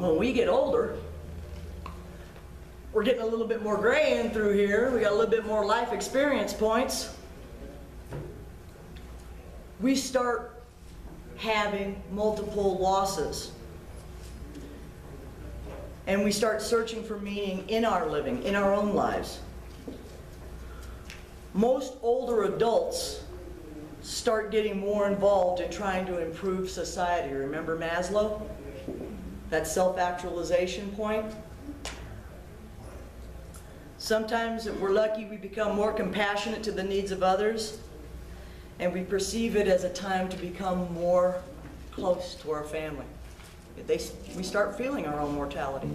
when we get older, we're getting a little bit more gray in through here. We got a little bit more life experience points. We start having multiple losses. And we start searching for meaning in our living, in our own lives. Most older adults start getting more involved in trying to improve society. Remember Maslow? That self-actualization point? Sometimes, if we're lucky, we become more compassionate to the needs of others, and we perceive it as a time to become more close to our family. They, we start feeling our own mortality.